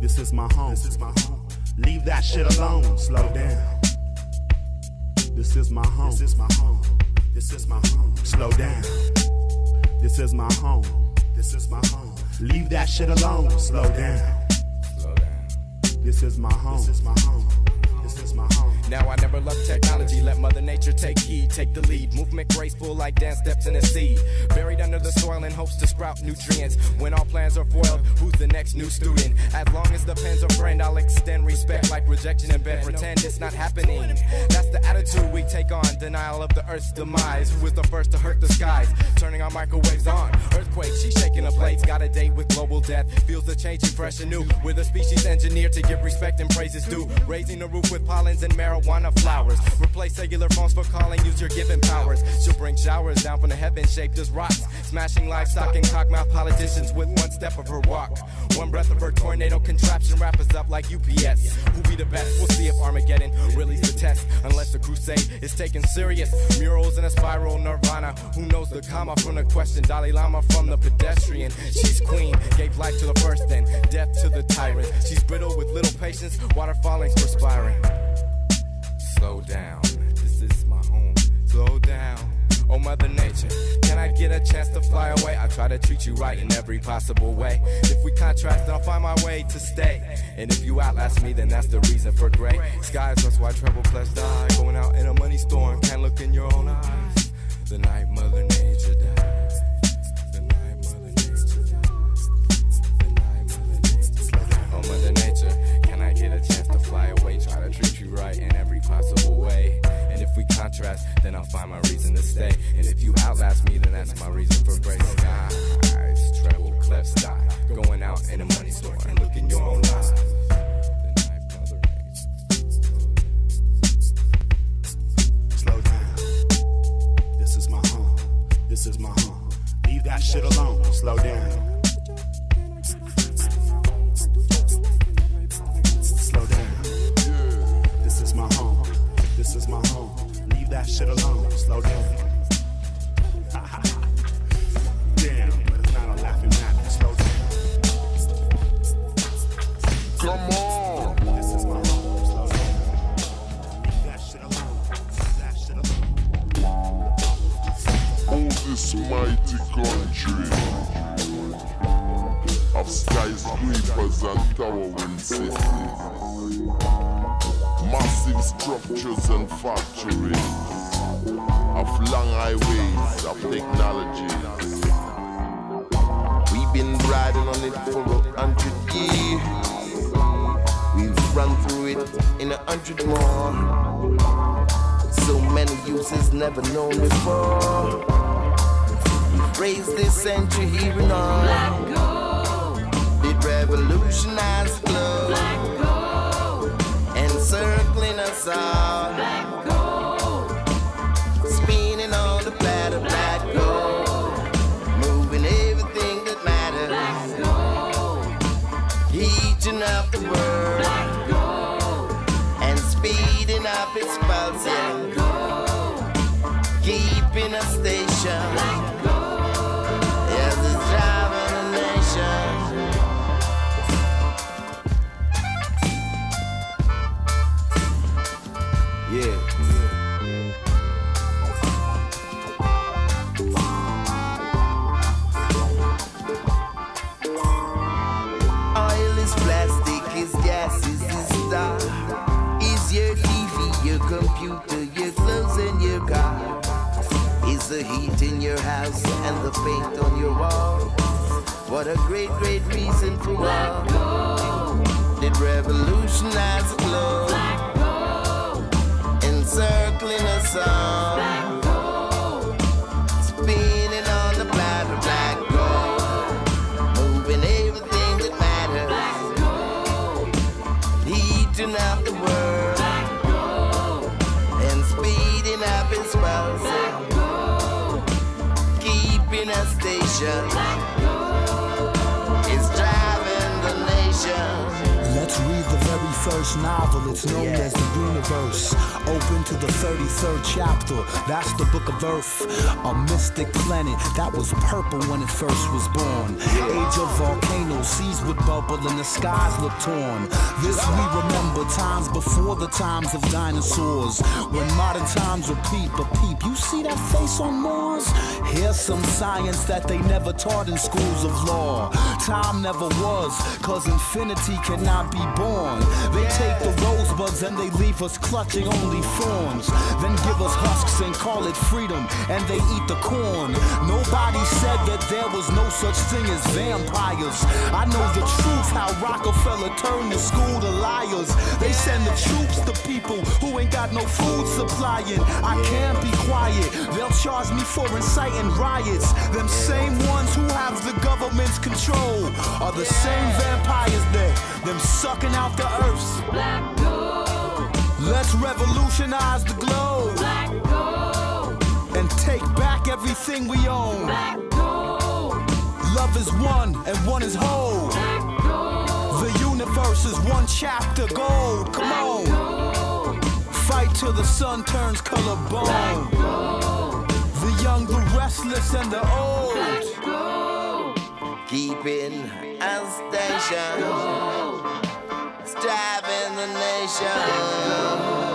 This is my home. This is my home. Leave that shit alone. Slow down. This is my home. This is my home. This is my home. Slow down. This is my home. This is my home. Leave that shit alone. Slow down. Slow down. This is my home. This is my home. This is my home. Now I never love technology. Let Mother Nature take heed, take the lead. Movement graceful like dance steps in a seed. Buried under the soil in hopes to sprout nutrients. When all plans are foiled, who's the next new student? As long as the pen's a friend, I'll extend respect like rejection and bed. Pretend it's not happening. That's the attitude we take on. Denial of the earth's demise. Who is the first to hurt the skies? Turning our microwaves on. Earthquake, she's shaking the plates. Got a date with global death. Feels the changing fresh and new. We're the species engineered to give respect and praises due. Raising the roof with pollens and marijuana flowers. Replace cellular phones for calling, use your given powers. She'll bring showers down from the heaven shaped as rocks. Smashing livestock and cockmouth politicians with one step of her walk. One breath of her tornado contraption wrap us up like UPS. Who be the best? We'll see if Armageddon really's the test. Unless the crusade is taken serious. Murals in a spiral nirvana. Who knows the comma from the question? Dalai Lama from the pedestrian. She's queen, gave life to the first, then death to the tyrant. She's brittle with little patience, water falling's perspiring. Slow down, this is my home. Slow down. Oh, Mother Nature, can I get a chance to fly away? I try to treat you right in every possible way. If we contrast, then I'll find my way to stay. And if you outlast me, then that's the reason for gray skies. That's why trouble plus die. Going out in a money storm, can't look in your own eyes. The night Mother Nature dies. The night Mother Nature dies. Oh, Mother Nature, can I get a chance to fly away? Try to treat right in every possible way. And if we contrast, then I'll find my reason to stay. And if you outlast me, then that's my reason for break skies. Treble clefts die. Going out in a money store and look in your own eyes. Slow down. This is my home. This is my home. Leave that shit alone. Slow down. This is my home. Leave that shit alone. Slow down. Damn, but it's not a laughing matter. Slow down. Come on. This is my home. Slow down. Leave that shit alone. Leave that shit alone. Oh, this mighty country of skyscrapers and towering cities, massive structures and factories, of long highways of technologies. We've been riding on it for a hundred years. We've run through it in a hundred more. So many uses never known before. We've raised this century here and on. Did revolutionize the globe. Encircling us all. Spinning on the platter black gold. Moving everything that matters. Heating up the world. And speeding up its pulses. The paint on your wall. What a great, great reason for war. Did revolutionize the globe. Encircling us all. Station. It's driving the nation. Let's read the very first novel. It's known as the universe. Open to the 33rd chapter. That's the book of Earth. A mystic planet that was purple when it first was born. Age of volcanoes, seas would bubble and the skies look torn. This we remember times before the times of dinosaurs. When modern times repeat, but peep, you see that face on Mars? Here's some science that they never taught in schools of law. Time never was, cause infinity cannot be born. They take the rosebuds and they leave us clutching thorns. Then give us husks and call it freedom, and they eat the corn. Nobody said that there was no such thing as vampires. I know the truth, how Rockefeller turned the school to liars. They send the troops to people who ain't got no food supplying. I can't be quiet, they'll charge me for inciting riots. Them same ones who have the government's control are the same vampires that them sucking out the earths. Black Let's revolutionize the globe black gold, and take back everything we own. black gold, Love is one and one is whole. black gold, The universe is one chapter gold. Come on. gold, Fight till the sun turns color bone. Black gold, The young, the restless, and the old. Black gold, Keeping a station, striving the nation. Uh-uh.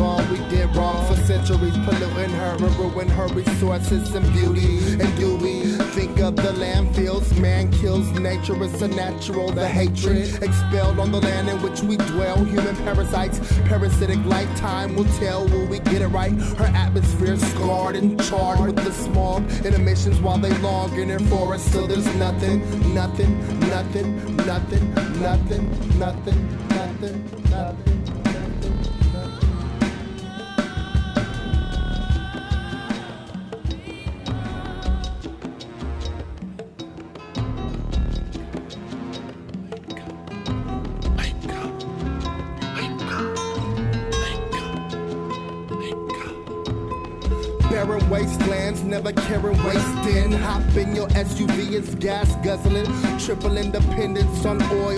On. We did wrong for centuries, polluting her and ruining her resources and beauty. And do we think of the landfills? Man kills nature, it's a natural. The hatred expelled on the land in which we dwell. Human parasites, parasitic lifetime will tell. Will we get it right? Her atmosphere scarred and charred with the smog emissions while they log in her forest. Still, there's nothing, nothing, nothing, nothing, nothing, nothing, nothing, nothing. Gas guzzling. Triple independence on oil.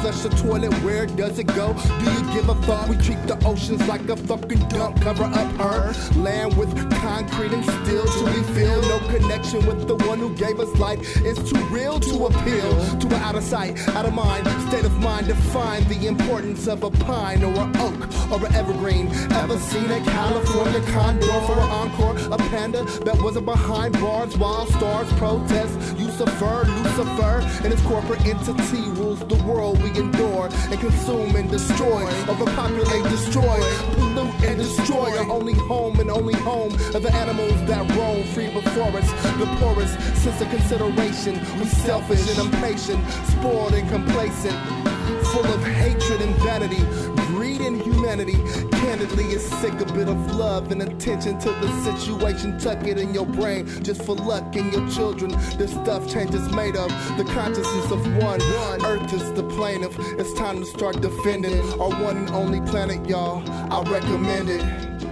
Flush the toilet, where does it go? Do you give a thought? We treat the oceans like a fucking dump. Cover up Earth, land with concrete and steel to we feel no connection with the one who gave us life. It's too real to appeal to an out of sight, out of mind state of mind. Define the importance of a pine or an oak or an evergreen. Ever seen a California condor for an encore? A panda that wasn't behind bars while stars protest. Lucifer, Lucifer, and his corporate entity rules the world we endure and consume and destroy. Overpopulate, destroy, pollute and destroy. Our only home and only home of the animals that roam free before us. The poorest sense of consideration. We selfish and impatient, spoiled and complacent full of hatred and vanity, greed and humanity. Candidly, it's sick a bit of love and attention to the situation. Tuck it in your brain just for luck and your children. This stuff change is made of the consciousness of one. Earth is the plaintiff. It's time to start defending our one and only planet, y'all. I recommend it.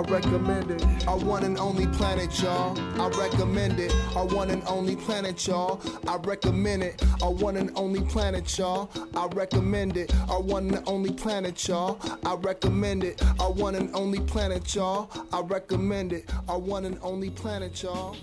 I recommend it. Our one and only planet, y'all. I recommend it. Our one and only planet, y'all. I recommend it. Our one and only planet, y'all. I recommend it. Our one and only planet, y'all. I recommend it. Our one and only planet, y'all. I recommend it. Our one and only planet, y'all.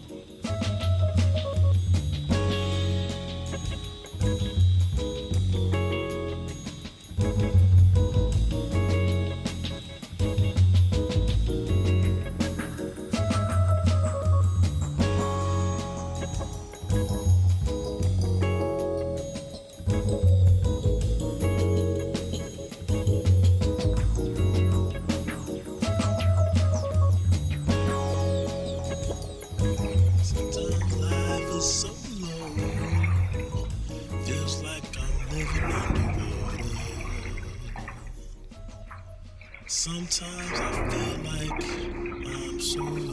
Sometimes I feel like I'm so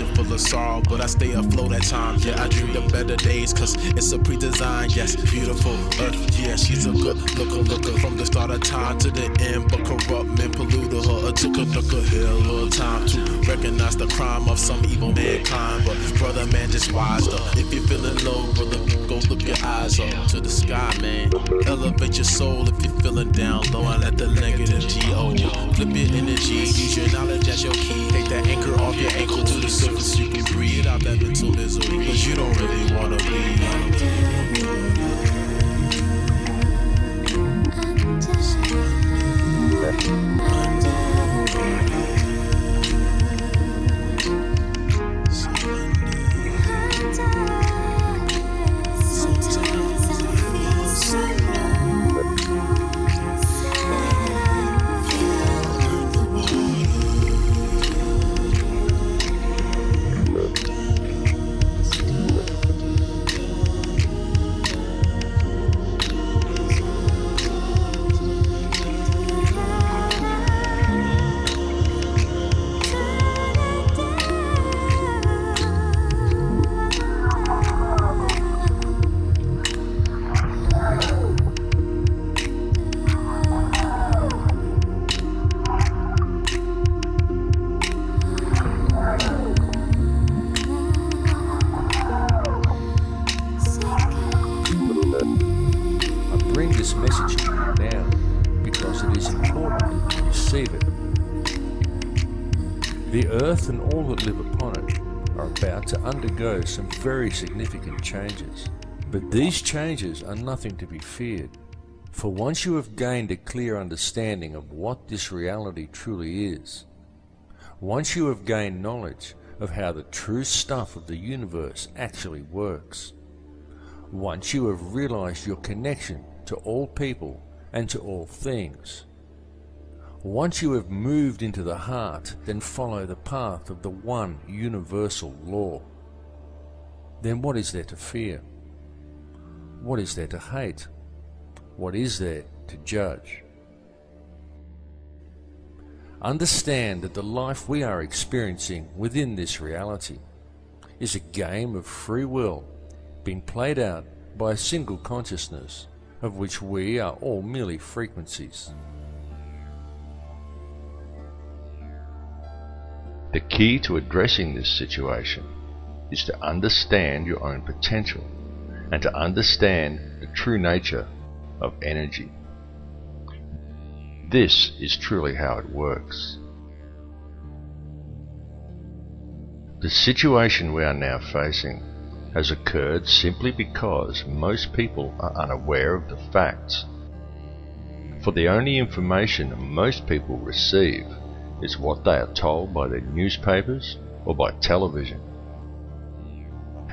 ocean full of sorrow. But I stay afloat at times. Yeah, I dream of better days, cause it's a pre design. Yes, beautiful earth. Yeah, she's a good looker, looker. From the start of time to the end, but corrupt men polluted her. It took a look a hell of time to recognize the crime of some evil mankind. But brother, man, just wise up. If you're feeling low, brother, go look your eyes up to the sky, man. Elevate your soul if you're feeling down low and let the negative G.O. You flip your energy, use your knowledge as your key. Take that anchor off your ankle to the surface, you can breathe out that mental misery. Cause you don't really wanna be I very significant changes. But these changes are nothing to be feared. For once you have gained a clear understanding of what this reality truly is, once you have gained knowledge of how the true stuff of the universe actually works, once you have realized your connection to all people and to all things, once you have moved into the heart, then follow the path of the one universal law, then what is there to fear? What is there to hate? What is there to judge? Understand that the life we are experiencing within this reality is a game of free will being played out by a single consciousness of which we are all merely frequencies. The key to addressing this situation is to understand your own potential and to understand the true nature of energy. This is truly how it works. The situation we are now facing has occurred simply because most people are unaware of the facts. For the only information most people receive is what they are told by their newspapers or by television.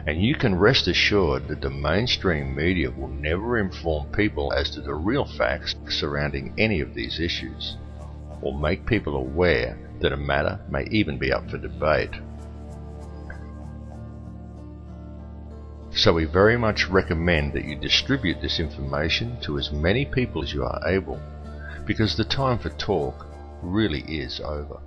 And you can rest assured that the mainstream media will never inform people as to the real facts surrounding any of these issues, or make people aware that a matter may even be up for debate. So we very much recommend that you distribute this information to as many people as you are able, because the time for talk really is over.